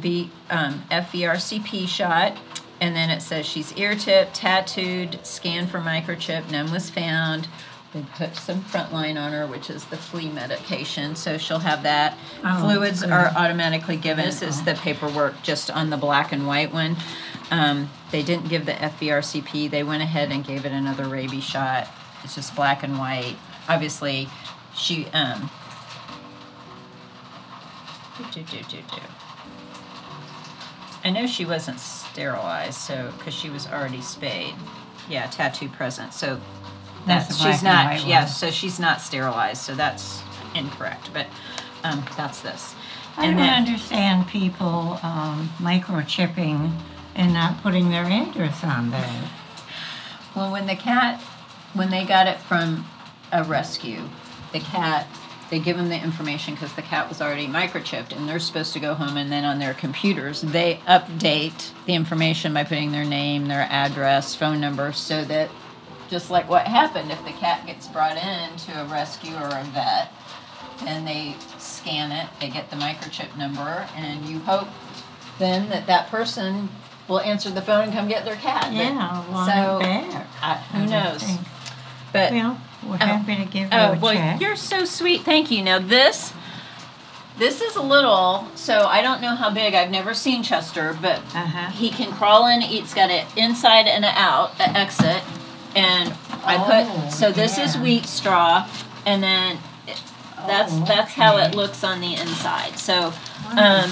Speaker 6: B, um, FVRCP shot. And then it says she's ear tip, tattooed, scanned for microchip, none was found. We put some frontline on her, which is the flea medication, so she'll have that.
Speaker 16: Oh,
Speaker 6: Fluids
Speaker 16: good.
Speaker 6: are automatically given. This is the paperwork just on the black and white one. Um, they didn't give the FVRCP. They went ahead and gave it another rabies shot. It's just black and white. Obviously, she um. do, do, do, do, do. I know she wasn't sterilized, so because she was already spayed. Yeah, tattoo present. So
Speaker 16: That's
Speaker 6: that's, she's not.
Speaker 16: one.
Speaker 6: Yes, so she's not sterilized. So that's incorrect. But um, that's this.
Speaker 16: I don't understand people um, microchipping and not putting their address on there.
Speaker 6: Well, when the cat, when they got it from a rescue, the cat, they give them the information because the cat was already microchipped and they're supposed to go home and then on their computers they update the information by putting their name, their address, phone number so that just like what happened if the cat gets brought in to a rescue or a vet and they scan it, they get the microchip number and you hope then that that person will answer the phone and come get their cat.
Speaker 16: Yeah, well,
Speaker 6: so. I, who knows? But
Speaker 16: Well, we're happy to give you
Speaker 6: oh
Speaker 16: a
Speaker 6: boy,
Speaker 16: check.
Speaker 6: you're so sweet. Thank you. Now this, this is a little. So I don't know how big. I've never seen Chester, but
Speaker 16: Uh-huh.
Speaker 6: he can crawl in. It's got an inside and an out, an exit, and I
Speaker 16: Oh,
Speaker 6: put. So this is wheat straw, and then it, that's
Speaker 16: Oh,
Speaker 6: that's how it looks on the inside. So, um,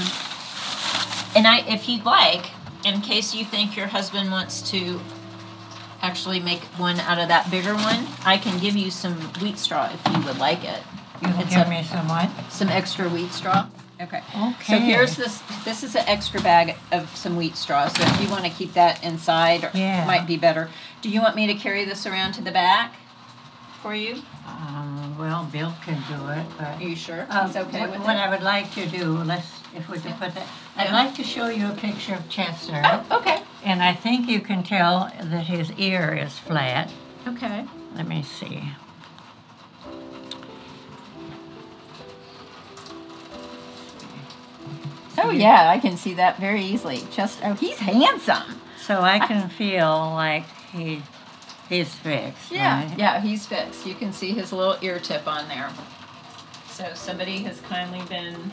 Speaker 6: and I, if you'd like, in case you think your husband wants to actually make one out of that bigger one, I can give you some wheat straw if you would like it.
Speaker 16: You
Speaker 6: It's
Speaker 16: give
Speaker 6: a-
Speaker 16: me some what?
Speaker 6: Some extra wheat straw. Okay.
Speaker 16: Okay.
Speaker 6: So here's this. This is an extra bag of some wheat straw. So if you want to keep that inside,
Speaker 16: Yeah.
Speaker 6: might be better. Do you want me to carry this around to the back for you?
Speaker 16: Um, well, Bill can do it, but.
Speaker 6: Are you sure?
Speaker 16: Um,
Speaker 6: He's okay
Speaker 16: what,
Speaker 6: with
Speaker 16: what
Speaker 6: it?
Speaker 16: I would like to do, let's, if we could put that, I'd like to show you a picture of Chester.
Speaker 6: Oh, okay.
Speaker 16: And I think you can tell that his ear is flat.
Speaker 6: Okay.
Speaker 16: Let me see.
Speaker 6: Oh yeah, I can see that very easily. Just oh, he's handsome.
Speaker 16: So I can feel like he, he's fixed.
Speaker 6: Yeah,
Speaker 16: right?
Speaker 6: yeah, he's fixed. You can see his little ear tip on there. So somebody has kindly been.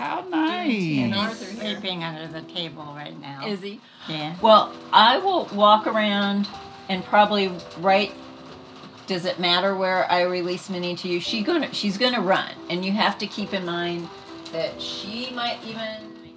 Speaker 4: How
Speaker 6: nice.
Speaker 16: And
Speaker 6: And
Speaker 16: he's sleeping under the table right now.
Speaker 6: Is he?
Speaker 16: Yeah.
Speaker 6: Well, I will walk around and probably right. Does it matter where I release Minnie to you? She gonna she's gonna run, and you have to keep in mind that she might even. My.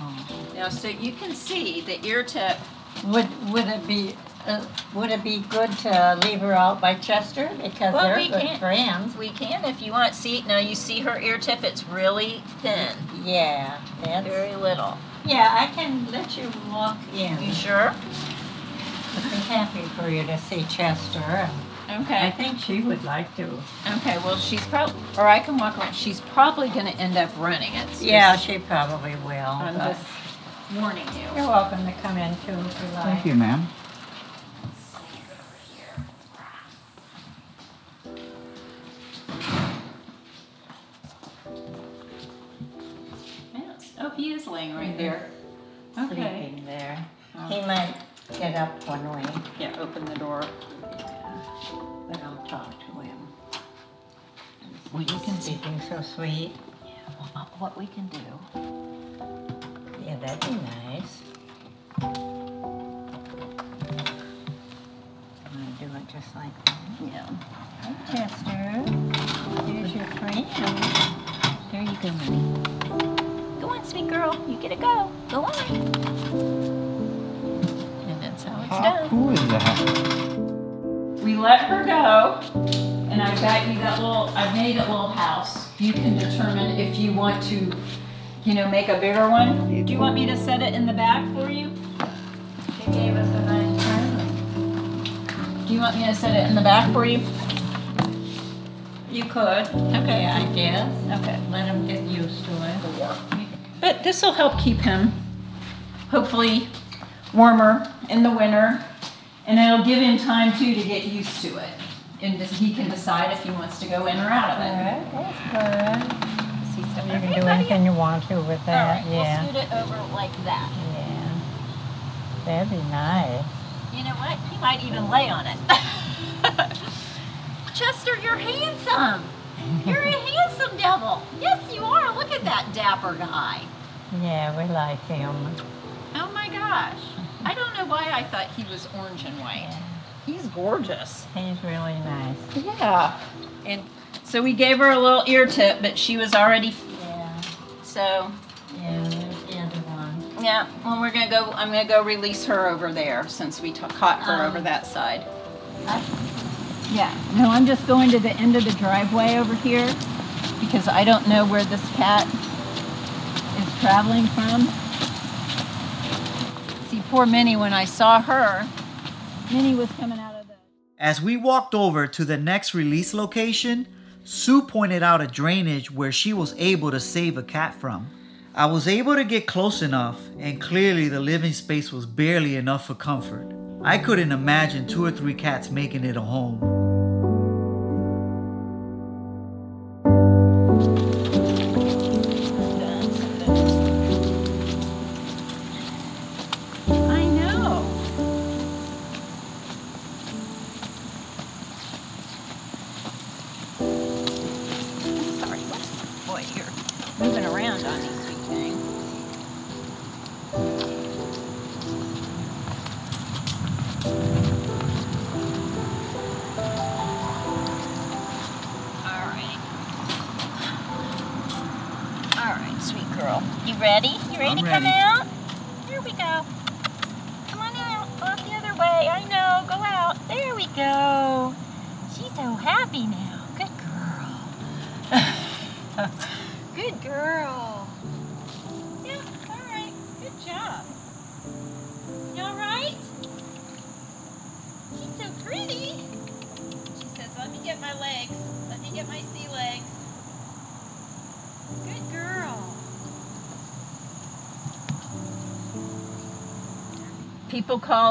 Speaker 6: Oh. Now, so you can see the ear tip.
Speaker 16: Would, would it be, uh, would it be good to leave her out by Chester? Because
Speaker 6: Well,
Speaker 16: they're
Speaker 6: we
Speaker 16: good
Speaker 6: can.
Speaker 16: friends.
Speaker 6: We can if you want. See now, you see her ear tip. It's really thin.
Speaker 16: Yeah, that's.
Speaker 6: Very little.
Speaker 16: Yeah, I can let you walk in.
Speaker 6: You sure?
Speaker 16: I'd be happy for you to see Chester.
Speaker 6: Okay.
Speaker 16: I think she would like to.
Speaker 6: Okay, well, she's probably, or I can walk around. She's probably going to end up running it. so
Speaker 16: Yeah, she probably will.
Speaker 6: I'm just warning you.
Speaker 16: You're welcome to come in too if you like.
Speaker 4: Thank you, ma'am.
Speaker 6: Oh, he is laying right mm-hmm. there. Okay.
Speaker 16: Sleeping there. Oh. He might get up one way,
Speaker 6: Yeah, open the door.
Speaker 16: but I'll talk to him.
Speaker 6: Well, you can see.
Speaker 16: Sleeping so sweet.
Speaker 6: Well, uh, what we can do.
Speaker 16: Yeah, that'd be nice. I'm gonna do it just like that.
Speaker 6: Yeah.
Speaker 16: Hi, Chester. Here's your friend.
Speaker 6: There you go, Minnie. Go on, sweet girl. You get to go. Go on. And that's how it's
Speaker 4: How
Speaker 6: done.
Speaker 4: cool is that?
Speaker 6: We let her go, and I've got you that little, I've made a little house. You can determine if you want to, you know, make a bigger one. Do you want me to set it in the back for you? She gave us a nice present. Do you want me to set it in the back for you? You could. Okay.
Speaker 12: I guess.
Speaker 6: Okay.
Speaker 12: Let him get used to it.
Speaker 6: But this will help keep him hopefully warmer in the winter and it'll give him time too to get used to it. And he can decide if he wants to go in or out of it.
Speaker 16: That's good. You can do anything you want to with that.
Speaker 6: right,
Speaker 16: yeah.
Speaker 6: we'll scoot it over like that.
Speaker 16: Yeah. That'd be nice.
Speaker 6: You know what? He might even lay on it. *laughs* Chester, you're handsome. You're a handsome devil. Yes, you are. Look at that dapper guy.
Speaker 16: Yeah, we like him.
Speaker 6: Oh my gosh. I don't know why I thought he was orange and white. He's gorgeous.
Speaker 16: He's really nice.
Speaker 6: Yeah. And so we gave her a little ear tip, but she was already.
Speaker 16: Yeah.
Speaker 6: So.
Speaker 16: Yeah, there's the other one.
Speaker 6: Yeah. Well, we're gonna go. I'm gonna go release her over there since we caught her
Speaker 16: Um,
Speaker 6: over that side. Yeah. No, I'm just going to the end of the driveway over here because I don't know where this cat traveling from. See, poor Minnie. When I saw her, Minnie was coming out of the.
Speaker 5: As we walked over to the next release location, Sue pointed out a drainage where she was able to save a cat from. I was able to get close enough, and clearly the living space was barely enough for comfort. I couldn't imagine two or three cats making it a home.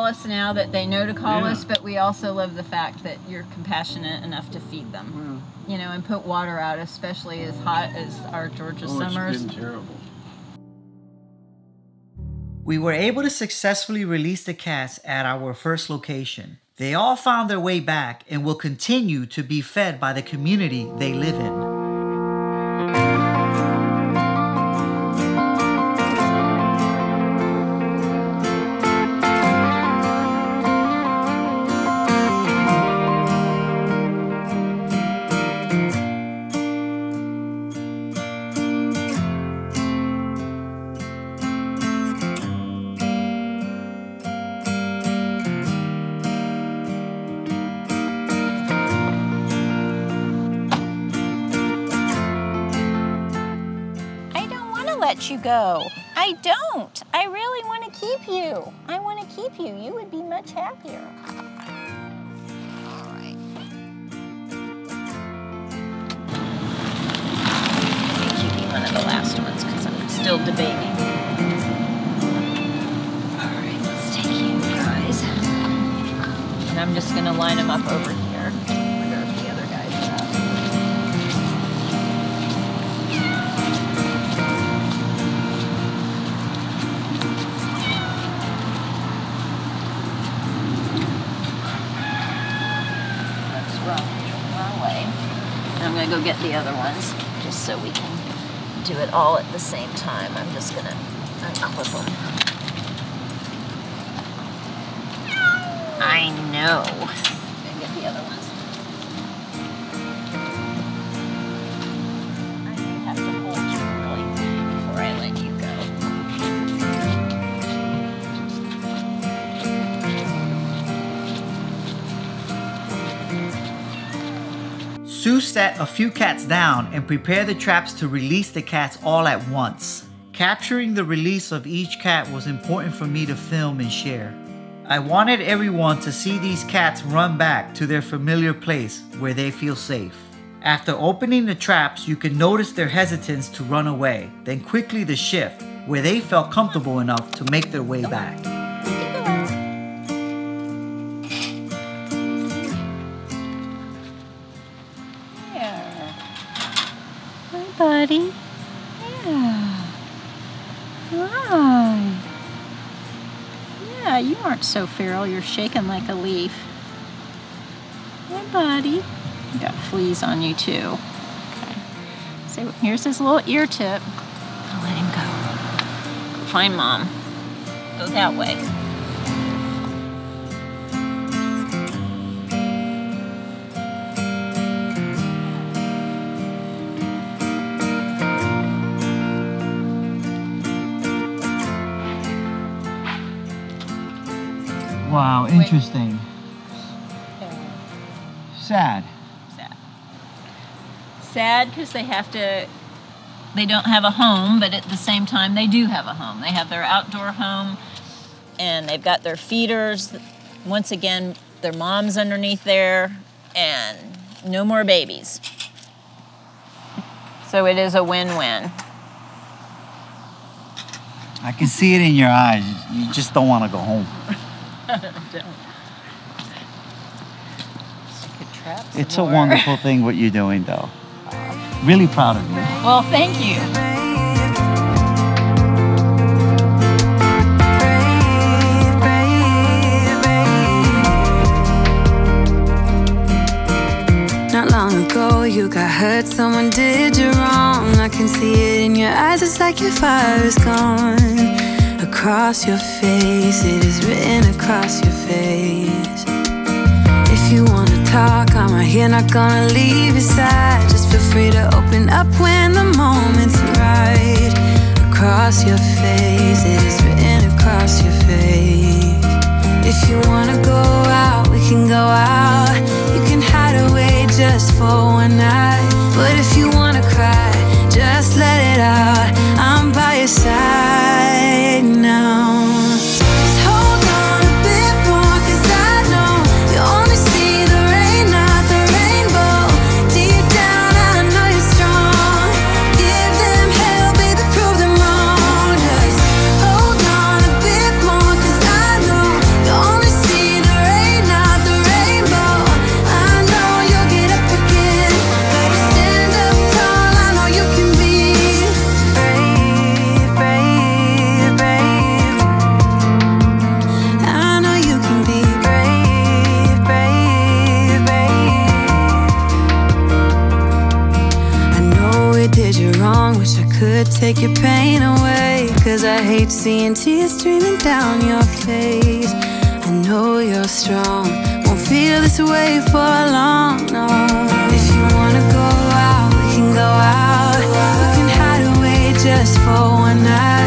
Speaker 6: Call us now that they know to call
Speaker 17: Yeah.
Speaker 6: us, but we also love the fact that you're compassionate enough to feed them. You know, and put water out, especially as hot as our Georgia
Speaker 17: Oh, it's
Speaker 6: summers.
Speaker 17: been terrible.
Speaker 5: We were able to successfully release the cats at our first location. They all found their way back and will continue to be fed by the community they live in.
Speaker 6: Much happier. One of the last ones because I'm still debating. The other ones, just so we can do it all at the same time. I'm just gonna unclip them. I know.
Speaker 5: Sue set a few cats down and prepared the traps to release the cats all at once. Capturing the release of each cat was important for me to film and share. I wanted everyone to see these cats run back to their familiar place where they feel safe. After opening the traps, you can notice their hesitance to run away, then quickly the shift, where they felt comfortable enough to make their way back.
Speaker 6: So feral. You're shaking like a leaf. Hi, buddy. You got fleas on you too. Okay. So here's his little ear tip. I'll let him go. Find mom. Go that way.
Speaker 5: Wow, interesting. Sad.
Speaker 6: Sad. Sad because they have to, they don't have a home, but at the same time, they do have a home. They have their outdoor home and they've got their feeders. Once again, their mom's underneath there and no more babies. So it is a win win.
Speaker 5: I can see it in your eyes. You just don't want to go home. *laughs* It's a wonderful thing what you're doing, though. Really proud of you.
Speaker 6: Well, thank you.
Speaker 17: Not long ago, you got hurt, someone did you wrong. I can see it in your eyes, it's like your fire is gone. Across your face, it is written across your face. If you wanna talk, I'm right here, not gonna leave your side. Just feel free to open up when the moment's right. Across your face, it is written across your face. If you wanna go out, we can go out. You can hide away just for one night. But if you wanna cry, just let it out. I'm by your side now. Your pain away. Cause I hate seeing tears streaming down your face. I know you're strong, won't feel this way for long, no. If you wanna go out, we can go out. We can hide away just for one night.